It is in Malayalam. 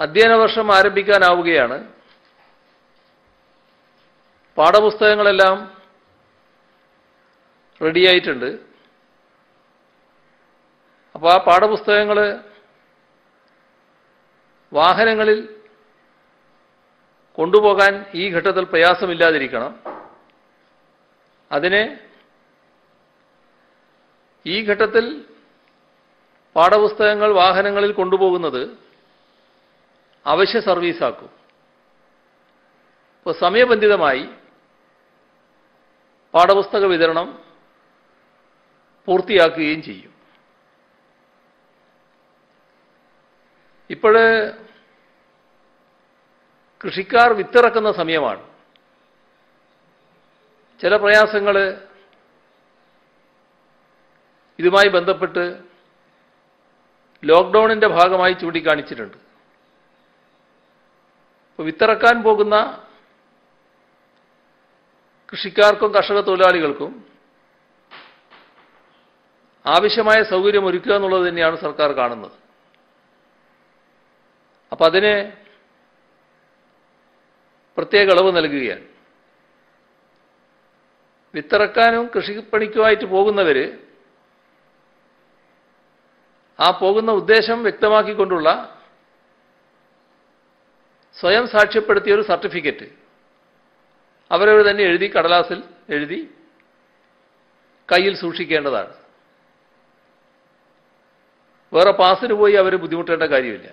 അധ്യയന വർഷം ആരംഭിക്കാനാവുകയാണ്. പാഠപുസ്തകങ്ങളെല്ലാം റെഡിയായിട്ടുണ്ട്. അപ്പോൾ ആ പാഠപുസ്തകങ്ങൾ വാഹനങ്ങളിൽ കൊണ്ടുപോകാൻ ഈ ഘട്ടത്തിൽ പ്രയാസമില്ലാതിരിക്കണം. അതിനെ ഈ ഘട്ടത്തിൽ പാഠപുസ്തകങ്ങൾ വാഹനങ്ങളിൽ കൊണ്ടുപോകുന്നത് അവശ്യ സർവീസാക്കും. ഇപ്പോൾ സമയബന്ധിതമായി പാഠപുസ്തക വിതരണം പൂർത്തിയാക്കുകയും ചെയ്യും. ഇപ്പോൾ കൃഷിക്കാർ വിത്തിറക്കുന്ന സമയമാണ്. ചില പ്രയാസങ്ങൾ ഇതുമായി ബന്ധപ്പെട്ട് ലോക്ക്ഡൗണിന്റെ ഭാഗമായി ചൂണ്ടിക്കാണിച്ചിട്ടുണ്ട്. ഇപ്പോൾ വിത്തിറക്കാൻ പോകുന്ന കൃഷിക്കാർക്കും കർഷക തൊഴിലാളികൾക്കും ആവശ്യമായ സൗകര്യം ഒരുക്കുക എന്നുള്ളത് തന്നെയാണ് സർക്കാർ കാണുന്നത്. അപ്പം അതിന് പ്രത്യേക ഇളവ് നൽകുകയാണ്. വിത്തിറക്കാനും കൃഷിപ്പണിക്കുമായിട്ട് പോകുന്നവർ ആ പോകുന്ന ഉദ്ദേശം വ്യക്തമാക്കിക്കൊണ്ടുള്ള സ്വയം സാക്ഷ്യപ്പെടുത്തിയ ഒരു സർട്ടിഫിക്കറ്റ്. അവരവർ തന്നെ എഴുതി കടലാസിൽ എഴുതി കയ്യിൽ സൂക്ഷിക്കേണ്ടതാണ്. വേറെ പാസിന് പോയി അവർ ബുദ്ധിമുട്ടേണ്ട കാര്യമില്ല.